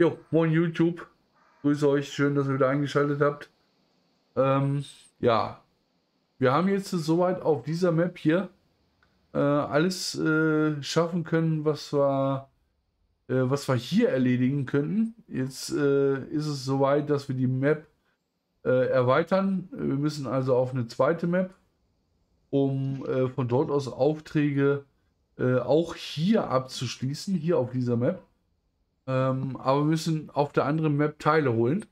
Jo, moin YouTube. Grüße euch, schön, dass ihr wieder eingeschaltet habt. Ähm, ja, wir haben jetzt soweit auf dieser Map hier äh, alles äh, schaffen können, was wir, äh, was wir hier erledigen könnten. Jetzt äh, ist es soweit, dass wir die Map äh, erweitern. Wir müssen also auf eine zweite Map, um äh, von dort aus Aufträge auch hier abzuschließen, hier auf dieser Map. Ähm, aber wir müssen auf der anderen Map Teile holen.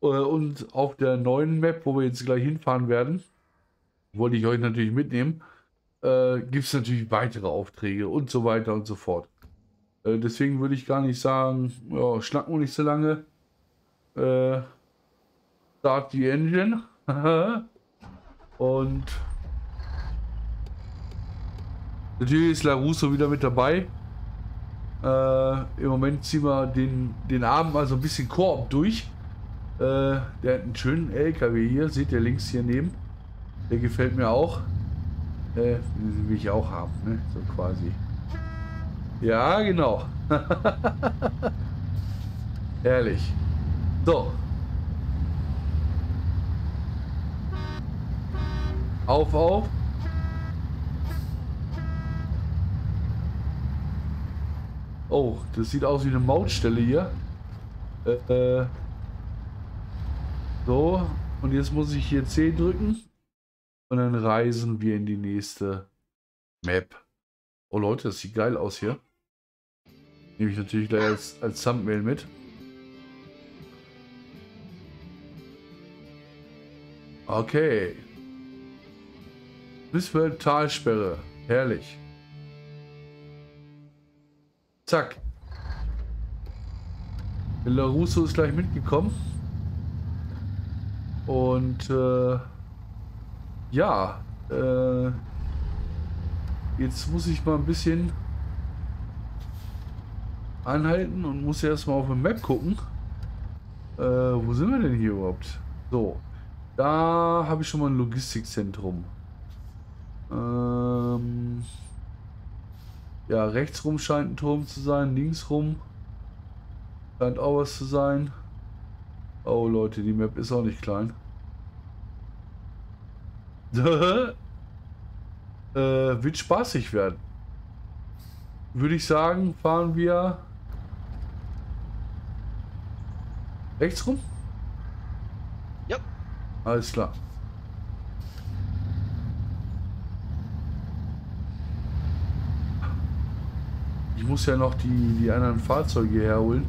und auf der neuen Map, wo wir jetzt gleich hinfahren werden, wollte ich euch natürlich mitnehmen, äh, gibt es natürlich weitere Aufträge und so weiter und so fort. Äh, deswegen würde ich gar nicht sagen, ja, schnacken wir nicht so lange. Äh, start die Engine. und natürlich ist LaRusso wieder mit dabei. Äh, Im Moment ziehen wir den, den Abend mal so ein bisschen Koop durch. Äh, der hat einen schönen LKW hier, seht ihr links hier neben. Der gefällt mir auch. Äh, will ich auch haben, ne? So quasi. Ja, genau. Herrlich. So. Auf, auf. Oh, das sieht aus wie eine Mautstelle hier. Äh, äh. so. Und jetzt muss ich hier C drücken. Und dann reisen wir in die nächste Map. Oh Leute, das sieht geil aus hier. Nehme ich natürlich gleich als, als Thumbnail mit. Okay. Misswelt Talsperre. Herrlich. Zack. Larusso ist gleich mitgekommen. Und äh, ja, äh, jetzt muss ich mal ein bisschen anhalten und muss erstmal auf dem Map gucken. Äh, wo sind wir denn hier überhaupt? So, da habe ich schon mal ein Logistikzentrum. Ähm, ja, rechts rum scheint ein Turm zu sein, links rum scheint auch was zu sein. Oh Leute, die Map ist auch nicht klein. äh, wird spaßig werden. Würde ich sagen, fahren wir rechts rum? Ja. Alles klar. Muss ja noch die, die anderen Fahrzeuge herholen.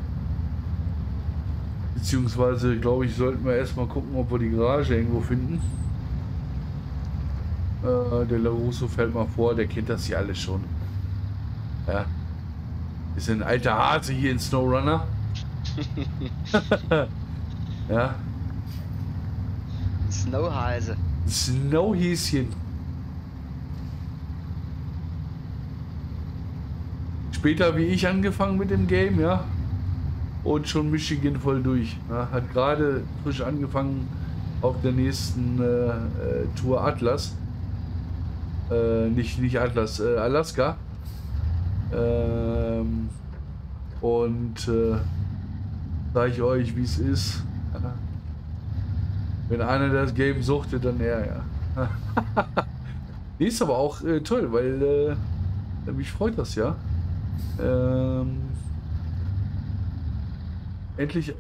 Beziehungsweise, glaube ich, sollten wir erstmal gucken, ob wir die Garage irgendwo finden. Äh, der LaRusso fällt mal vor, der kennt das hier alles schon. Ja. Ist ein alter Hase hier in SnowRunner. ja. Snowhase. Snowhäschen. Später wie ich angefangen mit dem Game, ja. Und schon Michigan voll durch. Ja, hat gerade frisch angefangen auf der nächsten äh, äh, Tour Atlas. Äh, nicht, nicht Atlas, äh, Alaska. Ähm, und äh, sage ich euch, wie es ist. Wenn einer das Game suchte, dann er, ja. ist aber auch äh, toll, weil äh, mich freut das ja. Ähm, endlich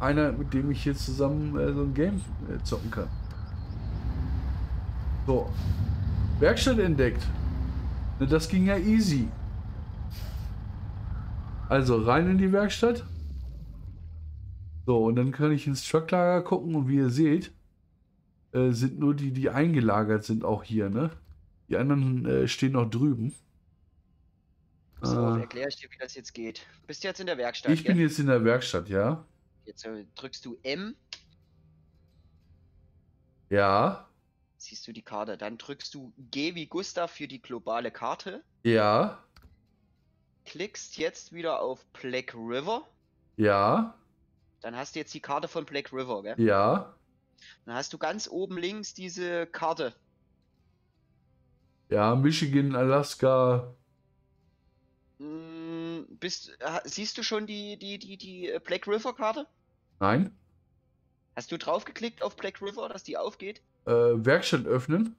einer, mit dem ich hier zusammen äh, so ein Game äh, zocken kann. So, Werkstatt entdeckt. Ne, das ging ja easy. Also rein in die Werkstatt. So, und dann kann ich ins Trucklager gucken und wie ihr seht, äh, sind nur die, die eingelagert sind, auch hier, ne? Die anderen äh, stehen noch drüben. So, äh, erkläre ich dir, wie das jetzt geht. Bist du jetzt in der Werkstatt? Ich gell? bin jetzt in der Werkstatt, ja. Jetzt äh, drückst du M. Ja siehst du die Karte. Dann drückst du G wie Gustav für die globale Karte. Ja. Klickst jetzt wieder auf Black River. Ja. Dann hast du jetzt die Karte von Black River, gell? Ja. Dann hast du ganz oben links diese Karte. Ja, Michigan, Alaska. Mm, Bist, ha- siehst du schon die, die, die, die äh, Black River Karte? Nein. Hast du draufgeklickt auf Black River, dass die aufgeht? Äh, Werkstatt öffnen.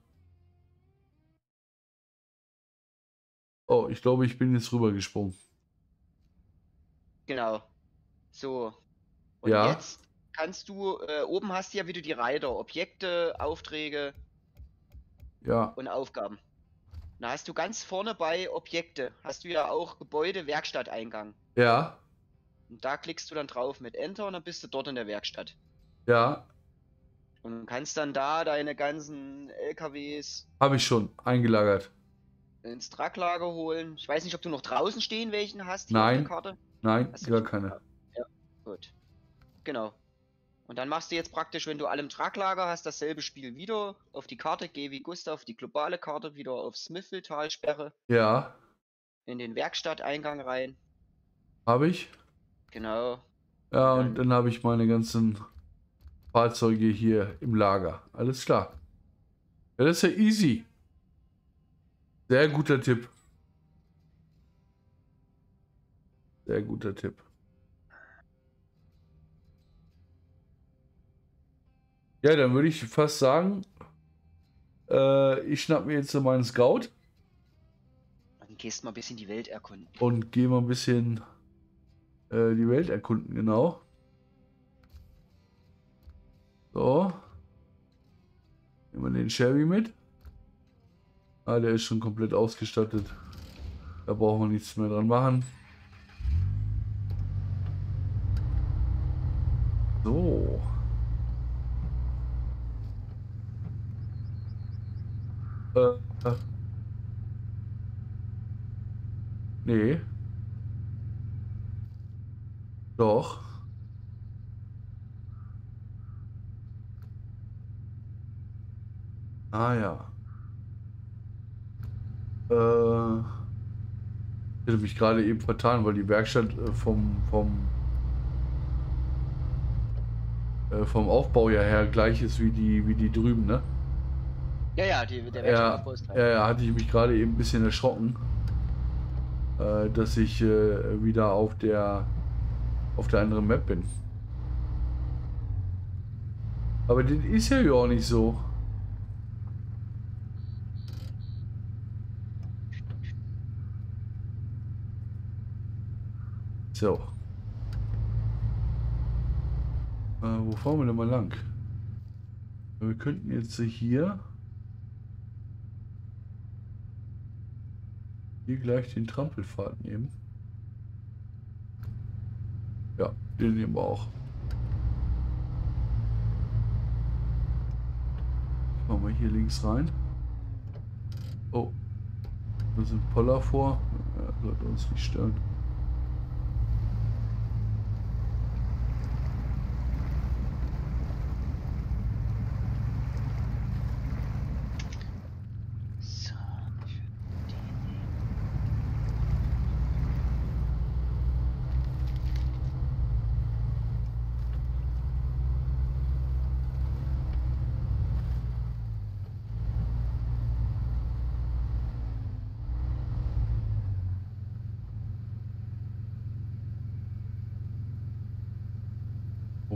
Oh, ich glaube, ich bin jetzt rübergesprungen. Genau. So. Und Ja. jetzt kannst du, äh, oben hast du ja wieder die Reiter, Objekte, Aufträge Ja, und Aufgaben. Da hast du ganz vorne bei Objekte, hast du ja auch Gebäude, Werkstatteingang. ja, Und da klickst du dann drauf mit Enter und dann bist du dort in der Werkstatt. ja, Und kannst dann da deine ganzen LKWs habe ich schon eingelagert. ins Tracklager holen. Ich weiß nicht, ob du noch draußen stehen welchen hast hier auf Nein. der Karte. Nein, Hast gar keine. Gut. Genau. Und dann machst du jetzt praktisch, wenn du alle im Tracklager hast, dasselbe Spiel wieder auf die Karte, geh wie Gustav, die globale Karte wieder auf Smithville-Talsperre, Ja, in den Werkstatteingang rein. habe ich. Genau. Ja, Und und dann habe ich meine ganzen Fahrzeuge hier im Lager. Alles klar. Ja, das ist ja easy. Sehr guter Tipp. Sehr guter Tipp. Ja, dann würde ich fast sagen, äh, ich schnapp mir jetzt so meinen Scout Dann gehst mal ein bisschen die Welt erkunden. und gehe mal ein bisschen äh, die Welt erkunden, genau. So. Nehmen wir den Chevy mit. Ah, der ist schon komplett ausgestattet. Da brauchen wir nichts mehr dran machen. So. Äh. äh. Nee. Doch. Ah ja. Äh, ich hätte mich gerade eben vertan, weil die Werkstatt äh, vom, vom, äh, vom Aufbau ja her gleich ist wie die, wie die drüben, ne? Ja, ja, die, der Ja, ist gleich. ja, ja, hatte ich mich gerade eben ein bisschen erschrocken, äh, dass ich äh, wieder auf der auf der anderen Map bin. Aber das ist ja ja auch nicht so. So. Äh, wo fahren wir denn mal lang? Wir könnten jetzt hier hier gleich den Trampelpfad nehmen. Ja, den nehmen wir auch. Machen wir hier links rein. Oh, da sind Poller vor. Ja, sollte uns nicht stören.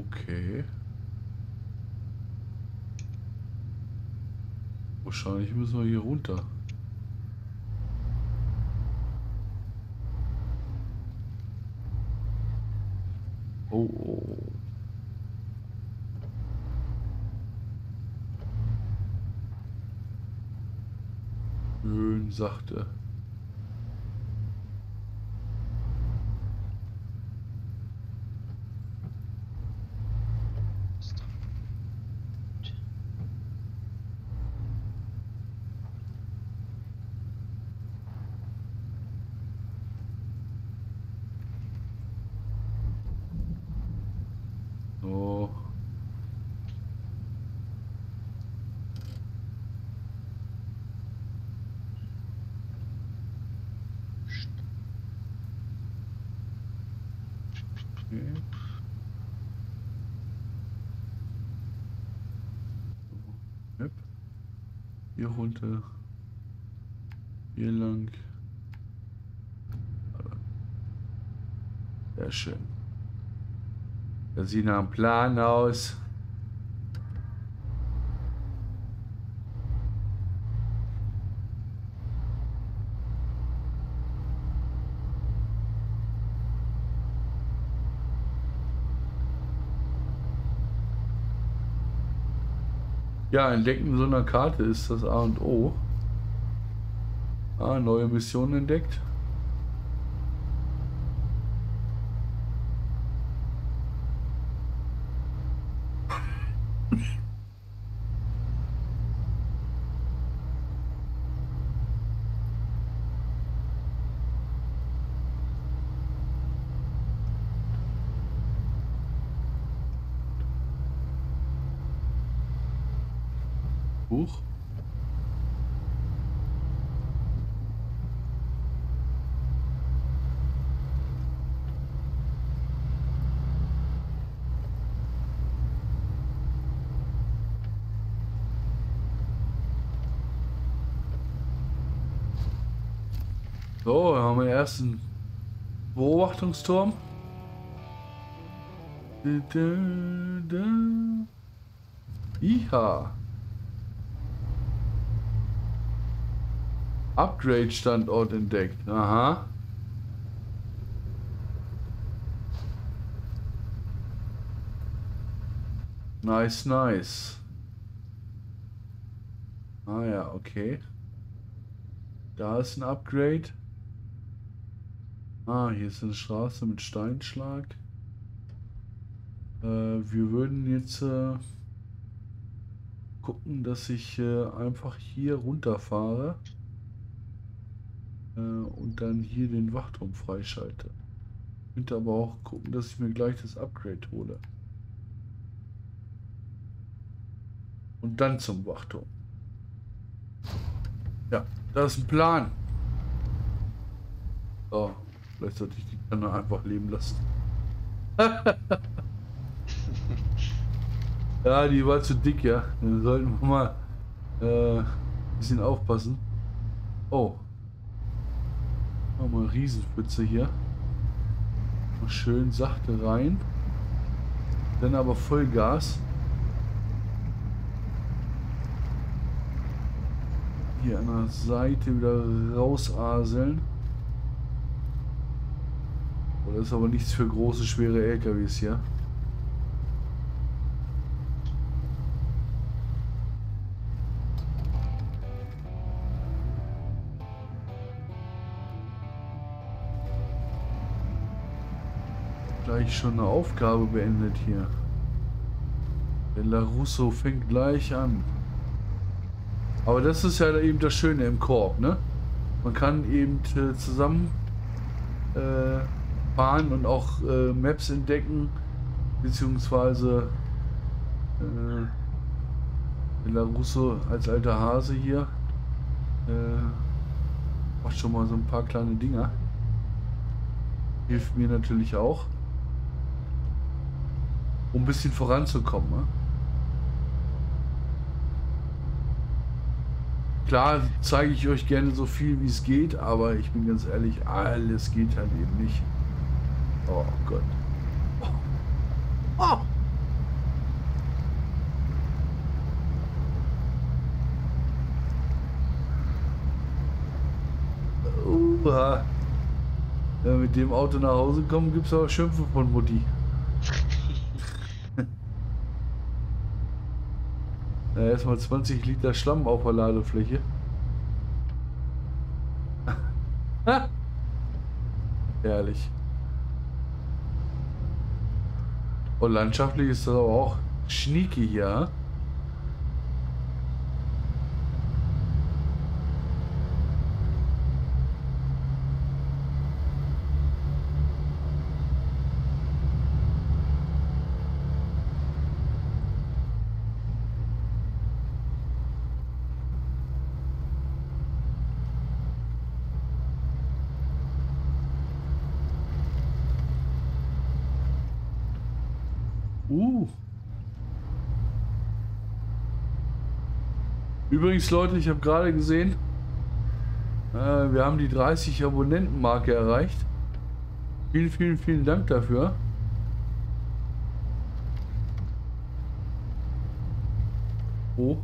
Okay. Wahrscheinlich müssen wir hier runter. Oh, oh. Schön sachte. So. Okay. So, Yep. Hier runter. Hier lang. Sehr schön. Das sieht nach einem Plan aus. Ja, entdecken so einer Karte ist das A und O. Ah, neue Mission entdeckt. So, haben wir den ersten Beobachtungsturm. Iha. Upgrade-Standort entdeckt. Aha. Nice, nice. Ah ja, okay. Da ist ein Upgrade. Ah, hier ist eine Straße mit Steinschlag. Äh, wir würden jetzt äh, gucken, dass ich äh, einfach hier runterfahre. Äh, und dann hier den Wachturm freischalte. Ich könnte aber auch gucken, dass ich mir gleich das Upgrade hole. Und dann zum Wachturm. Ja, das ist ein Plan. So, vielleicht sollte ich die Kanne einfach leben lassen. ja, die war zu dick, ja. Dann sollten wir mal äh, ein bisschen aufpassen. Oh, Mal Riesenpfütze hier. Mal schön sachte rein. Dann aber Vollgas. Hier an der Seite wieder rausaseln. Das ist aber nichts für große, schwere LKWs hier. gleich schon eine Aufgabe beendet hier. Der LaRusso fängt gleich an. Aber das ist ja eben das Schöne im Korb, ne? Man kann eben äh, zusammen äh, fahren und auch äh, Maps entdecken, beziehungsweise äh, LaRusso als alter Hase hier äh, macht schon mal so ein paar kleine Dinger. Hilft mir natürlich auch um ein bisschen voranzukommen. Ne? Klar zeige ich euch gerne so viel wie es geht, aber ich bin ganz ehrlich, alles geht halt eben nicht. Oh Gott. Oh. Oh. Uh, Wenn wir mit dem Auto nach Hause kommen, gibt es auch Schimpfe von Mutti. Ja, erstmal 20 Liter Schlamm auf der Ladefläche. Herrlich. Und landschaftlich ist das aber auch schnieke hier. Uh. Übrigens, Leute, ich habe gerade gesehen, äh, wir haben die 30 Abonnenten-Marke erreicht. Vielen, vielen, vielen Dank dafür. Oh.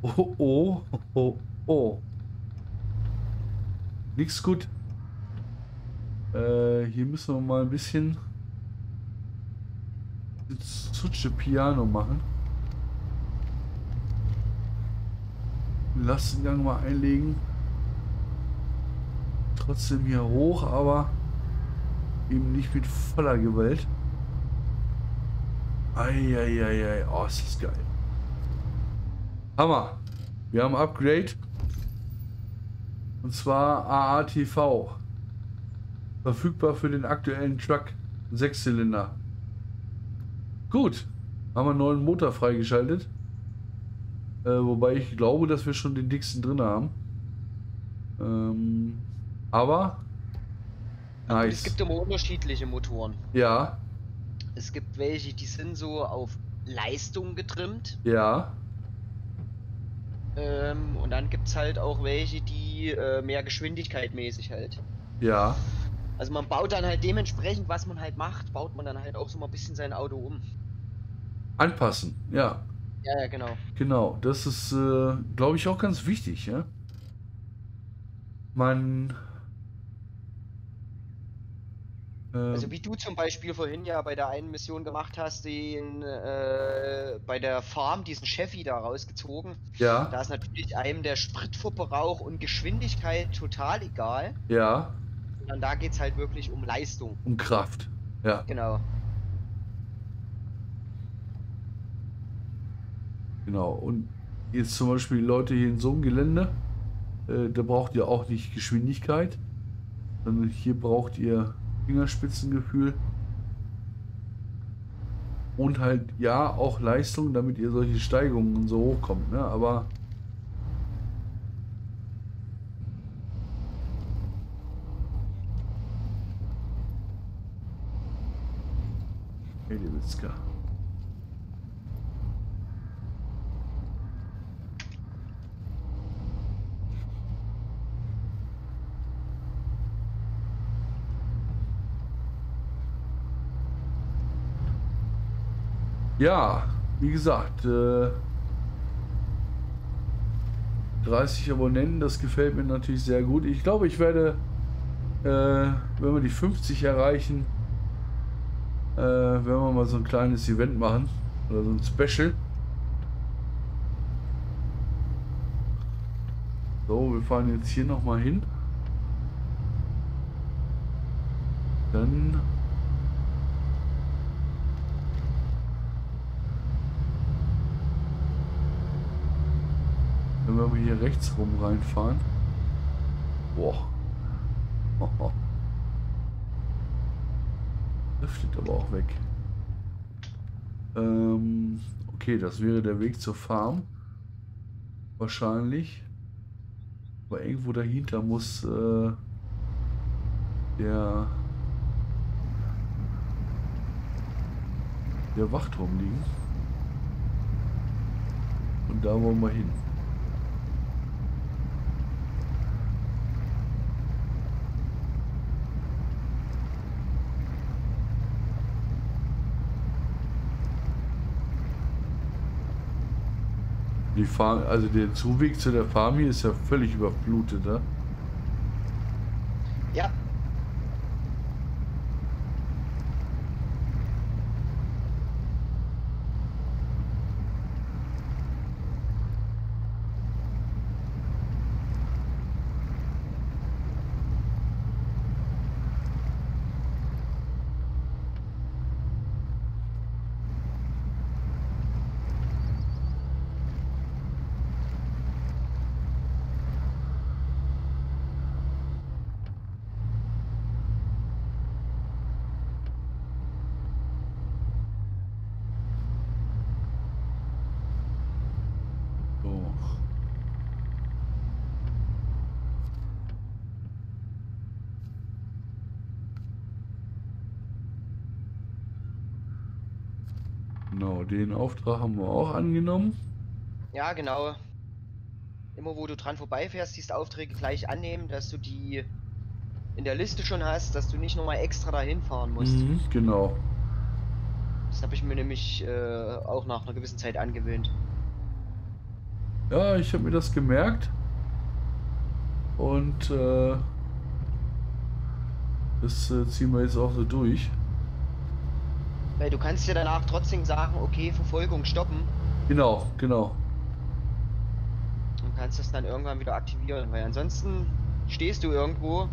Oh, oh, oh, oh. Nichts gut. Äh, hier müssen wir mal ein bisschen Suche Piano machen. Lastengang mal einlegen. Trotzdem hier hoch, aber eben nicht mit voller Gewalt. Eieiei, oh, ist das geil. Hammer. Wir haben Upgrade. Und zwar AATV. Verfügbar für den aktuellen Truck. Sechszylinder. Gut. Haben wir einen neuen Motor freigeschaltet. Äh, wobei ich glaube, dass wir schon den dicksten drin haben. Ähm, aber. Nice. Es gibt immer unterschiedliche Motoren. Ja. Es gibt welche, die sind so auf Leistung getrimmt. Ja. Ähm, und dann gibt es halt auch welche, die äh, mehr Geschwindigkeit mäßig halt. Ja. Also man baut dann halt dementsprechend, was man halt macht, baut man dann halt auch so mal ein bisschen sein Auto um. Anpassen, ja. Ja, ja, genau. Genau, das ist, äh, glaube ich, auch ganz wichtig, ja. Man also ähm. wie du zum Beispiel vorhin ja bei der einen Mission gemacht hast, den äh, bei der Farm diesen Chevy da rausgezogen. Ja. Da ist natürlich einem der Spritverbrauch und Geschwindigkeit total egal. Ja. Und da geht es halt wirklich um Leistung. Um Kraft. Ja. Genau. Genau. Und jetzt zum Beispiel Leute hier in so einem Gelände, äh, da braucht ihr auch nicht Geschwindigkeit, sondern hier braucht ihr Fingerspitzengefühl. Und halt, ja, auch Leistung, damit ihr solche Steigungen so hochkommt, ne? Aber Hey, Ja, wie gesagt, äh, 30 Abonnenten, das gefällt mir natürlich sehr gut. Ich glaube, ich werde, äh, wenn wir die 50 erreichen, äh, werden wir mal so ein kleines Event machen oder so ein Special. So, wir fahren jetzt hier noch mal hin. Dann wenn wir hier rechts rum reinfahren. Boah. Lüftet aber auch weg. Ähm, okay, das wäre der Weg zur Farm. Wahrscheinlich. Aber irgendwo dahinter muss äh, der der Wachturm liegen. Und da wollen wir hin. Die Farm, also der Zuweg zu der Farm hier ist ja völlig überflutet, ne? Ja, Genau, den Auftrag haben wir auch angenommen. Ja, genau. Immer wo du dran vorbeifährst, siehst Aufträge gleich annehmen, dass du die in der Liste schon hast, dass du nicht nochmal extra dahin fahren musst. Mhm, genau. Das habe ich mir nämlich äh, auch nach einer gewissen Zeit angewöhnt. Ja, ich habe mir das gemerkt. Und äh, das äh, ziehen wir jetzt auch so durch. Weil du kannst ja danach trotzdem sagen, okay, Verfolgung stoppen. Genau, genau. Und kannst das dann irgendwann wieder aktivieren. Weil ansonsten stehst du irgendwo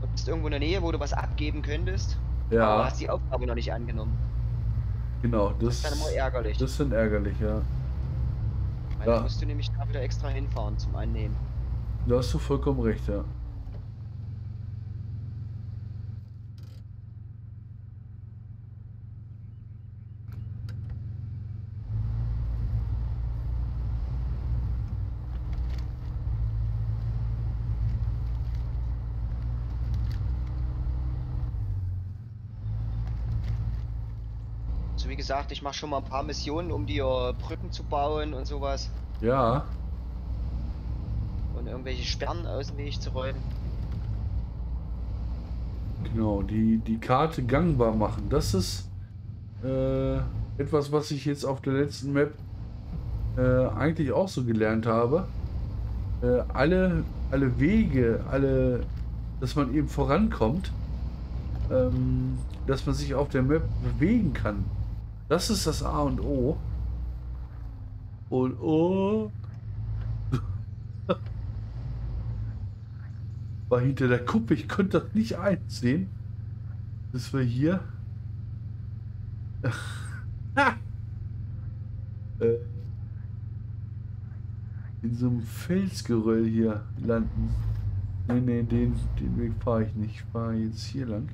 und bist irgendwo in der Nähe, wo du was abgeben könntest. Ja. Aber hast die Aufgabe noch nicht angenommen. Genau, das, Das ist dann immer ärgerlich. das sind ärgerlich, ja. Weil ja. musst du nämlich da wieder extra hinfahren zum Annehmen. Da hast du vollkommen recht, ja. Gesagt, ich mache schon mal ein paar Missionen, um dir Brücken zu bauen und sowas. Ja, Und irgendwelche Sperren aus dem Weg zu räumen. genau. Die, die Karte gangbar machen. Das ist äh, etwas, was ich jetzt auf der letzten Map äh, eigentlich auch so gelernt habe. Äh, alle, alle Wege, alle, dass man eben vorankommt, ähm, dass man sich auf der Map bewegen kann. Das ist das A und O. Und O. War hinter der Kuppe, ich konnte das nicht einsehen. Das wir hier. äh, in so einem Felsgeröll hier landen. Nee, nee, den, den Weg fahre ich nicht. Ich fahre jetzt hier lang.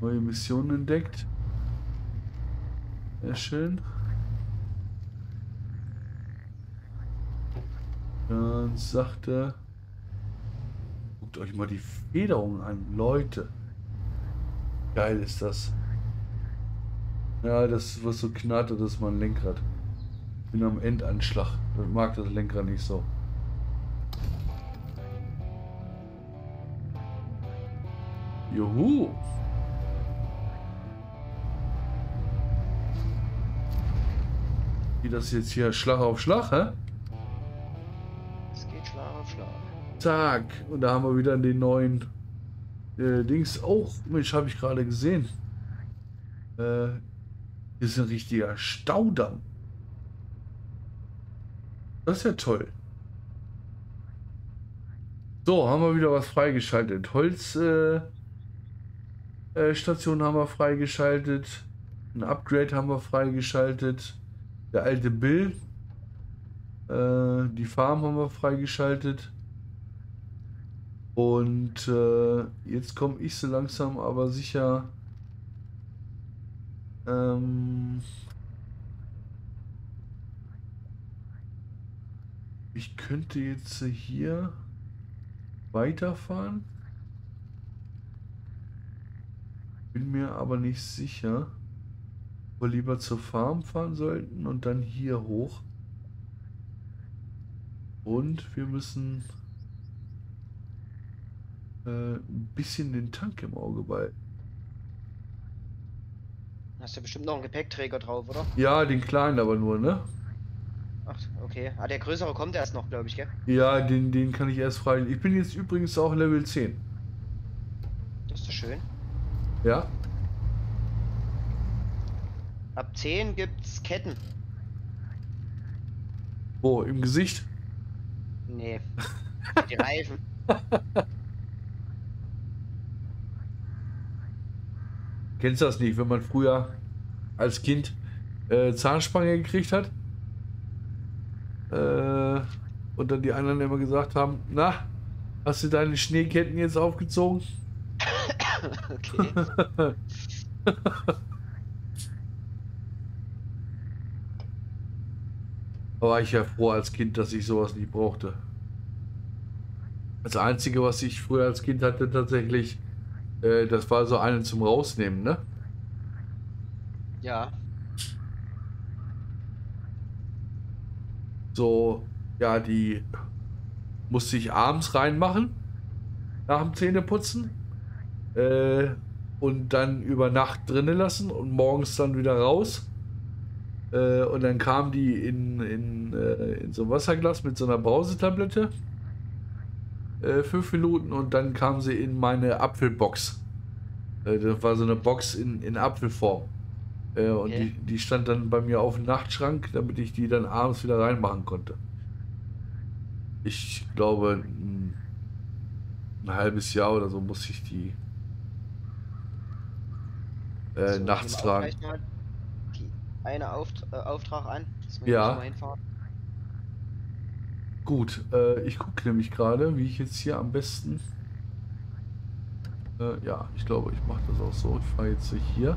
Neue Mission entdeckt. Sehr schön. Dann sagte. Guckt euch mal die Federung an, Leute. Geil ist das. Ja, das, was so knattert, das ist mein Lenkrad. Bin am Endanschlag. Ich mag das Lenkrad nicht so. Juhu! Geht das jetzt hier Schlag auf Schlag, hä? Es geht Schlag auf Schlag. Zack. Und da haben wir wieder den neuen äh, Dings. Oh, Mensch, habe ich gerade gesehen. Äh, ist ein richtiger Staudamm. Das ist ja toll. So, haben wir wieder was freigeschaltet. Holzstation äh, äh, haben wir freigeschaltet. Ein Upgrade haben wir freigeschaltet. Der alte Bill. Äh, die Farm haben wir freigeschaltet. Und äh, jetzt komme ich so langsam aber sicher. Ähm, ich könnte jetzt hier weiterfahren. Bin mir aber nicht sicher. Wir lieber zur Farm fahren sollten und dann hier hoch. Und wir müssen äh, ein bisschen den Tank im Auge behalten. Hast du bestimmt noch einen Gepäckträger drauf, oder? Ja, den kleinen aber nur, ne? Ach, okay. Ah, der größere kommt erst noch, glaube ich, gell? Ja, den, den kann ich erst frei. Ich bin jetzt übrigens auch Level 10. Das ist doch schön. Ja? Ab 10 gibt's Ketten. Wo? Im Gesicht? Nee. Die Reifen. Kennst du das nicht, wenn man früher als Kind äh, Zahnspange gekriegt hat? Äh, und dann die anderen immer gesagt haben, na, hast du deine Schneeketten jetzt aufgezogen? Okay. war ich ja froh als Kind, dass ich sowas nicht brauchte. Das Einzige, was ich früher als Kind hatte, tatsächlich, äh, das war so einen zum Rausnehmen, ne? Ja. So, ja, die musste ich abends reinmachen, nach dem Zähneputzen. Äh, und dann über Nacht drinnen lassen und morgens dann wieder raus. Äh, und dann kam die in, in, äh, in so ein Wasserglas mit so einer Brausetablette. Äh, fünf Minuten und dann kam sie in meine Apfelbox. Äh, das war so eine Box in, in Apfelform. Äh, und Okay. die, die stand dann bei mir auf dem Nachtschrank, damit ich die dann abends wieder reinmachen konnte. Ich glaube, ein, ein halbes Jahr oder so muss ich die äh, nachts tragen. Eine Auft äh, Auftrag an, dass wir Ja. hinfahren. Gut, äh, ich gucke nämlich gerade, wie ich jetzt hier am besten. Äh, ja, ich glaube, ich mache das auch so. Ich fahre jetzt hier.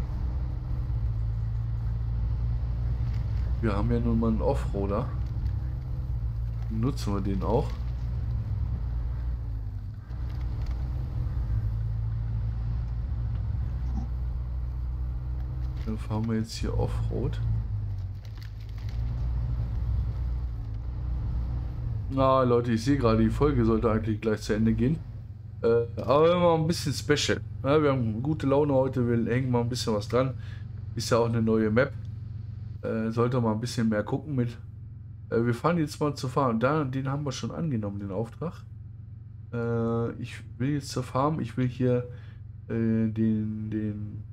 Wir haben ja nun mal einen Offroader. Nutzen wir den auch. Dann fahren wir jetzt hier Offroad. Na, Leute, ich sehe gerade, die Folge sollte eigentlich gleich zu Ende gehen. Äh, aber machen ein bisschen Special. Ja, wir haben gute Laune heute, wir hängen mal ein bisschen was dran. Ist ja auch eine neue Map. Äh, sollte mal ein bisschen mehr gucken mit. Äh, wir fahren jetzt mal zur Farm. Da, den haben wir schon angenommen, den Auftrag. Äh, ich will jetzt zur Farm. Ich will hier äh, den, den.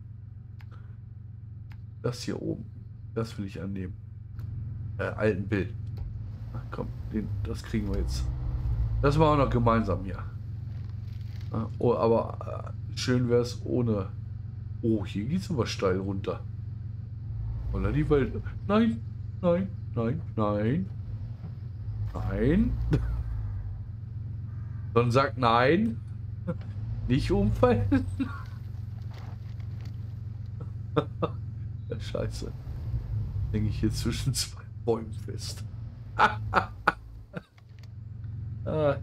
Das hier oben. Das will ich annehmen. Äh, alten Bild. Ach, komm, den, das kriegen wir jetzt. Das machen wir noch gemeinsam hier. Ah, Oh, aber äh, schön wäre es ohne. Oh, hier geht es aber steil runter. Oder die Welt. Nein, nein, nein, nein. Nein. Dann sagt nein. Nicht umfallen. Ja, Scheiße. Hänge ich hier zwischen zwei Bäumen fest. ah,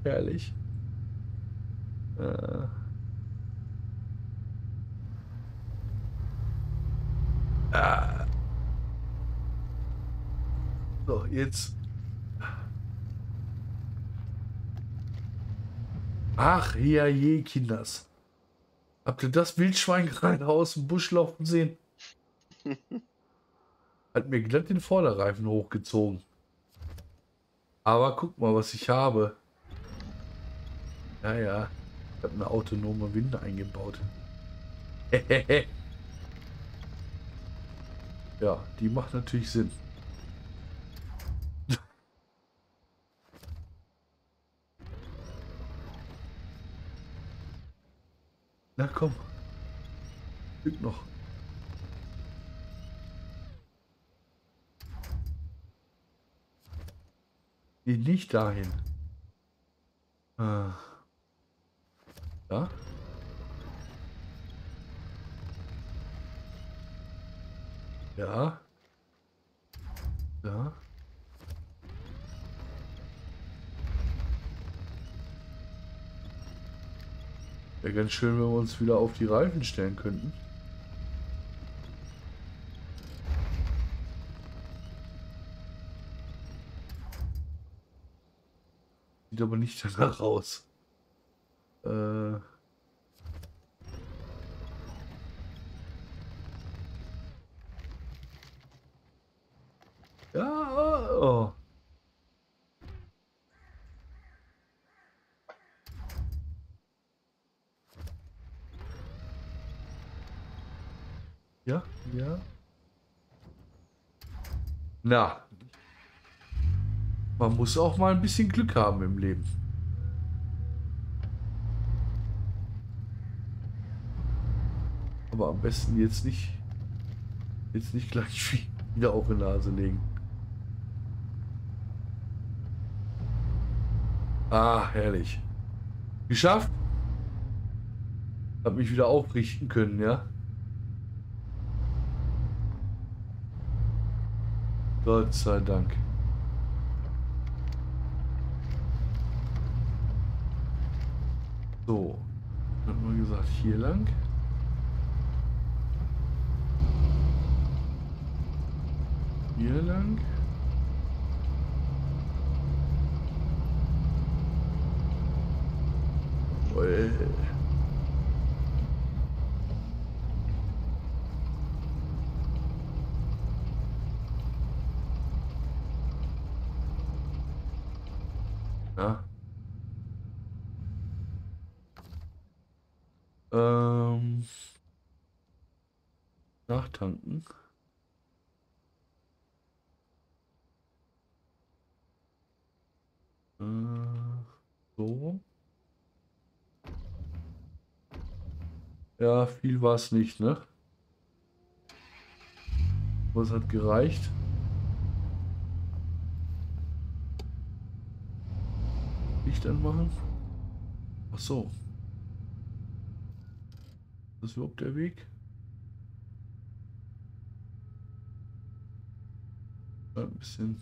herrlich. Äh. Ah. So, jetzt. Ach, ja je, Kinders. Habt ihr das Wildschwein gerade aus dem Busch laufen sehen? Hat mir glatt den Vorderreifen hochgezogen. Aber guck mal, was ich habe. Ja, ja. Ich habe eine autonome Winde eingebaut. ja, die macht natürlich Sinn. Na komm. Stück noch. Nee, nicht dahin. Ah. Da? Ja. Da. Wäre ganz schön, wenn wir uns wieder auf die Reifen stellen könnten. Sieht aber nicht danach aus. Äh. Ja, oh. Ja, ja. Na. Man muss auch mal ein bisschen Glück haben im Leben. Aber am besten jetzt nicht. Jetzt nicht gleich wieder auf die Nase legen. Ah, herrlich. Geschafft. Hab mich wieder aufrichten können, ja. Gott sei Dank. So. Hat man gesagt, hier lang. Hier lang. Well. Viel war es nicht, ne? Was hat gereicht? Licht anmachen? Ach so. Das ist überhaupt der Weg? Ein bisschen,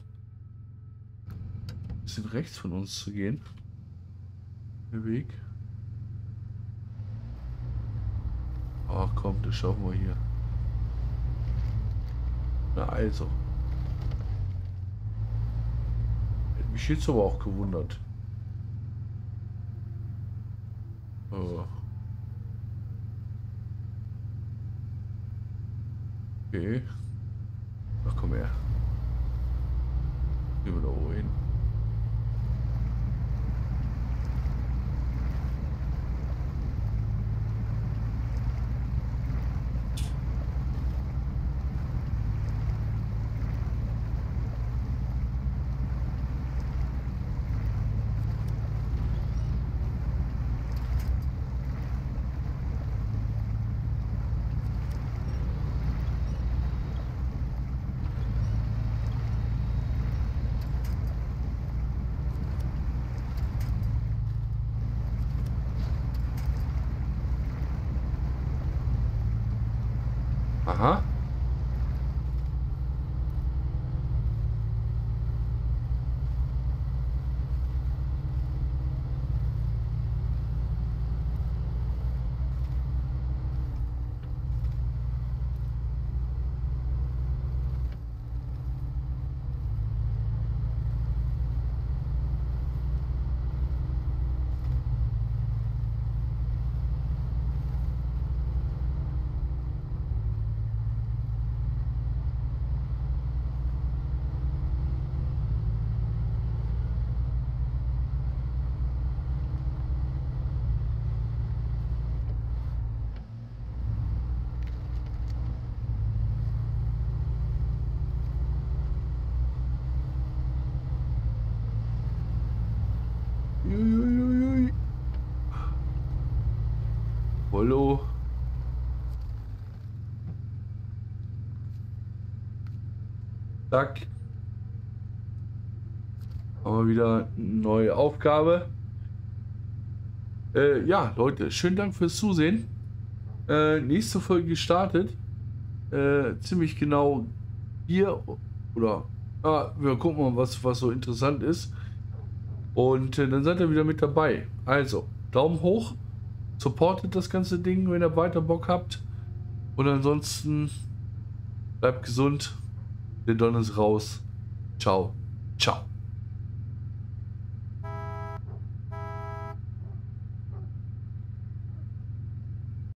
bisschen rechts von uns zu gehen. Der Weg. Ach komm, das schaffen wir hier. Na also. Hätte mich jetzt aber auch gewundert. Oh. Okay. Ach komm her. Gehen wir da oben hin. Aha. Uiuiui. Hallo. Zack. Haben wir wieder eine neue Aufgabe. Äh, ja, Leute, schönen Dank fürs Zusehen. Äh, nächste Folge gestartet. Äh, ziemlich genau hier oder ah, wir gucken mal, was, was so interessant ist. Und äh, dann seid ihr wieder mit dabei. Also, Daumen hoch, supportet das ganze Ding, wenn ihr weiter Bock habt. Und ansonsten bleibt gesund. Der Don ist raus. Ciao. Ciao.